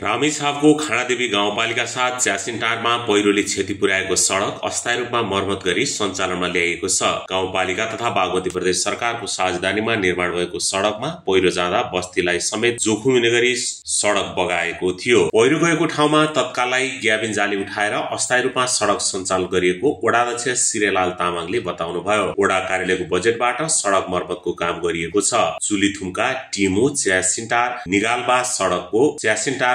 रामेछापको खाँडादेवी गाउँपालिका साथ च्यासिनटारमा पहिरोले क्षति पुर्याएको सड़क अस्थायी रूपमा मर्मत गरी सञ्चालनमा ल्याइएको छ। गाउँपालिका तथा बागमती प्रदेश सरकारको साझेदारीमा निर्माण भएको सड़कमा पहिरो जाँदा बस्तीलाई समेत जोखिम हुने गरी सड़क बगाएको थियो। पहिरो गएको ठाउँमा तत्काललाई ग्याबिन जाली उठाएर अस्थायी रूपमा सड़क सञ्चालन गरिएको वडाध्यक्ष सिरेलाल तामाङले बताउनुभयो। वडा कार्यालयको बजेटबाट सड़क मर्मतको काम गरिएको छ। चुलीथुम्का टिमु च्यासिन्टार निगालबा सड़कको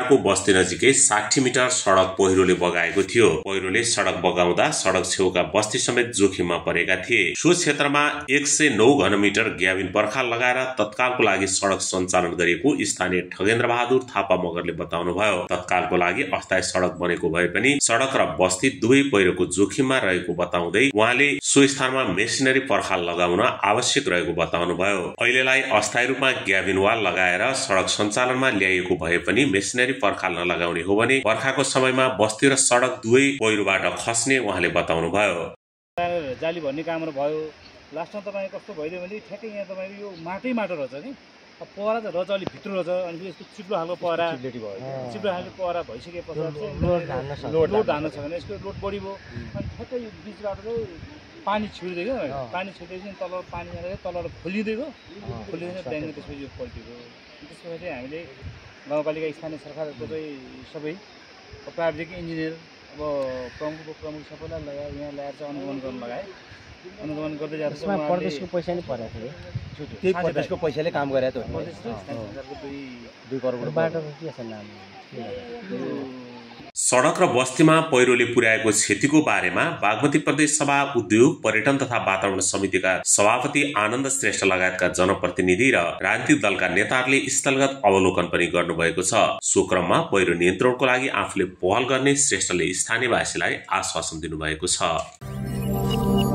च्यासिन्टारको बस्ती नजिकै साठी मिटर सड़क पहिरोले बगाएको थियो। पहिरोले सड़क बगाउँदा सड़क छेउका बस्ती समेत जोखिममा परेका थिए। सो क्षेत्रमा एक सय नौ घनमिटर ग्याबिन पर्खाल लगाएर तत्कालको लागि सड़क सञ्चालन गरिएको स्थानीय ठगेन्द्र बहादुर थापा मगरले बताउनुभयो। तत्कालको लागि अस्थायी सड़क बनेको भए पनि सड़क र बस्ती दुवै पहिरोको जोखिममा रहेको बताउँदै उहाँले सो स्थानमा मेसिनरी पर्खाल लगाउन आवश्यक रहेको बताउनुभयो। अहिलेलाई अस्थायी रूपमा ग्याबिन वाल लगाएर सड़क सञ्चालनमा ल्याइएको भए पनि मेसिनरी पर्खाल नलगाउने हो भने बर्खाको समयमा बस्ती र सडक दुवै पहिरोबाट खस्ने उहाँले बताउनुभयो। जाली भन्ने कामहरू भयो। लास्टमा तपाईँ कस्तो भइदियो भने ठ्याक्कै यहाँ तपाईँको यो माटै माटो रहेछ नि। अब पहरा त रहेछ अलिक भित्र रहेछ अनि फेरि यस्तो चिप्लो खालको पहरा। चिप्लो खालको पहरा भइसके पछाडि लोड हाल्नु छ भने यसको लोड बढी भयो। अनि ठ्याक्कै यो बिचबाट चाहिँ पानी छिर्दै गयो। पानी छिर्दै तल पानी जाँदा तलबाट खोलिँदै गयो। खोलिँदै ब्याङ्क त्यसपछि यो पल्टिएको त्यसपछि चाहिँ हामीले गाउँपालिका स्थानीय सरकारहरूको चाहिँ सबै प्राविधिक इन्जिनियर अब प्रमुख प्रमुख सबैलाई लगाएर यहाँ ल्याएर चाहिँ अनुगमन गर्नु लगाए अनुगमन गर्दै जाँदा प्रदेशको पैसा नै परेको थियो त्यही प्रदेशको पैसाले काम गरेको थियो। दुई दुई करोड बाटो के छ नाम? सड़क र बस्तीमा पहिरोले पुर्याएको क्षतिको बारेमा बागमती प्रदेश सभा उद्योग पर्यटन तथा वातावरण समितिका सभापति आनन्द श्रेष्ठ लगायतका जनप्रतिनिधि र राजनीतिक दलका नेताहरूले स्थलगत अवलोकन पनि गर्नुभएको छ। सो क्रममा पहिरो नियन्त्रणको लागि आफूले पहल गर्ने श्रेष्ठले स्थानीयवासीलाई आश्वासन दिनुभएको छ।